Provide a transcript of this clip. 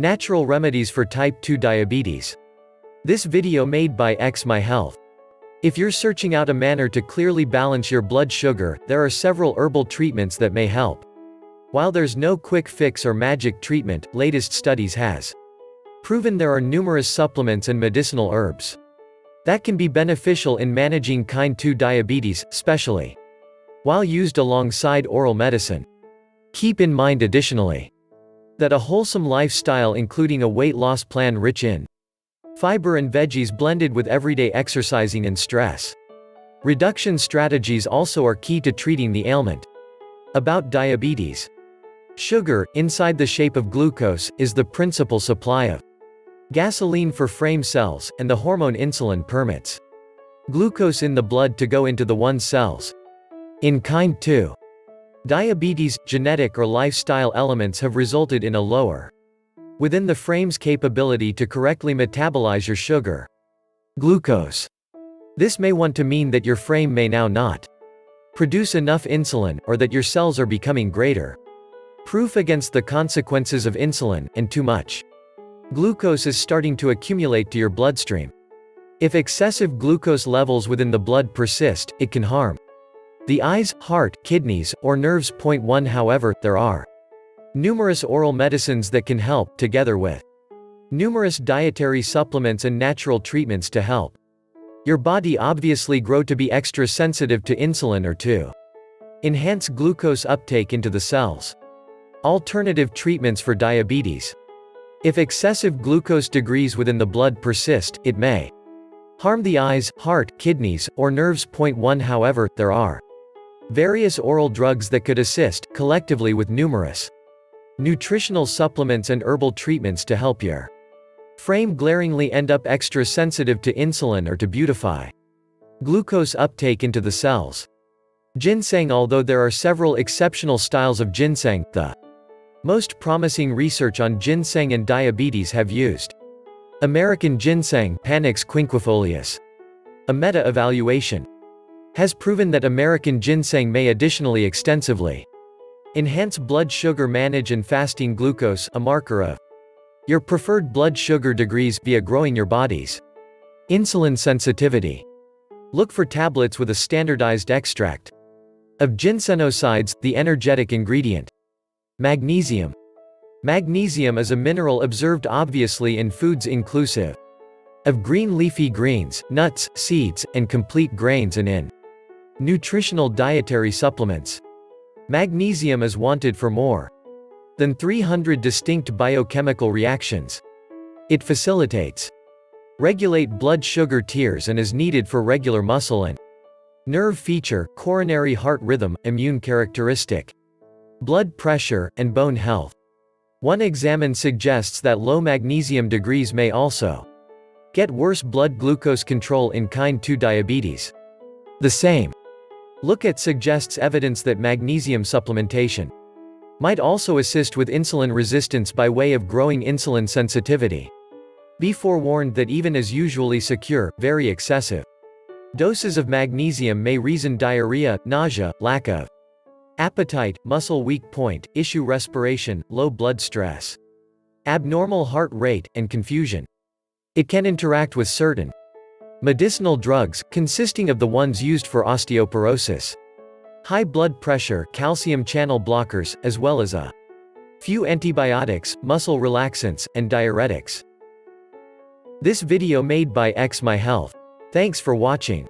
Natural remedies for type 2 diabetes. This video made by X My Health. If you're searching out a manner to clearly balance your blood sugar, there are several herbal treatments that may help. While there's no quick fix or magic treatment, latest studies has proven there are numerous supplements and medicinal herbs that can be beneficial in managing kind 2 diabetes, especially while used alongside oral medicine. Keep in mind additionally that a wholesome lifestyle including a weight loss plan rich in fiber and veggies blended with everyday exercising and stress reduction strategies also are key to treating the ailment. About diabetes. Sugar, inside the shape of glucose, is the principal supply of gasoline for frame cells, and the hormone insulin permits glucose in the blood to go into the one cells. In kind 2 diabetes, genetic or lifestyle elements have resulted in a lower within the frame's capability to correctly metabolize your sugar glucose. This may want to mean that your frame may now not produce enough insulin, or that your cells are becoming greater. Proof against the consequences of insulin, and too much. Glucose is starting to accumulate to your bloodstream. If excessive glucose levels within the blood persist, it can harm the eyes, heart, kidneys, or nerves. Point 1 However, there are numerous oral medicines that can help, together with numerous dietary supplements and natural treatments to help your body obviously grow to be extra sensitive to insulin or to enhance glucose uptake into the cells. Alternative treatments for diabetes. If excessive glucose degrees within the blood persist, it may harm the eyes, heart, kidneys, or nerves. Point 1 However, there are various oral drugs that could assist, collectively with numerous nutritional supplements and herbal treatments to help your frame glaringly end up extra sensitive to insulin or to beautify glucose uptake into the cells. Ginseng Although there are several exceptional styles of ginseng, the most promising research on ginseng and diabetes have used American ginseng Panax quinquefolius. A meta-evaluation has proven that American ginseng may additionally extensively enhance blood sugar manage and fasting glucose a marker of your preferred blood sugar degrees via growing your body's insulin sensitivity. Look for tablets with a standardized extract of ginsenosides, the energetic ingredient. Magnesium. Magnesium is a mineral observed obviously in foods inclusive of green leafy greens, nuts, seeds, and complete grains and in nutritional dietary supplements. Magnesium is wanted for more than 300 distinct biochemical reactions. It facilitates regulate blood sugar tiers and is needed for regular muscle and nerve feature, coronary heart rhythm, immune characteristic, blood pressure, and bone health. One examine suggests that low magnesium degrees may also get worse blood glucose control in kind 2 diabetes. The same look at suggests evidence that magnesium supplementation might also assist with insulin resistance by way of growing insulin sensitivity. Be forewarned that even as usually secure, very excessive doses of magnesium may reason diarrhea, nausea, lack of appetite, muscle weak point, issue respiration, low blood stress, abnormal heart rate, and confusion. It can interact with certain medicinal drugs, consisting of the ones used for osteoporosis. High blood pressure, calcium channel blockers, as well as a few antibiotics, muscle relaxants, and diuretics. This video made by X My Health. Thanks for watching.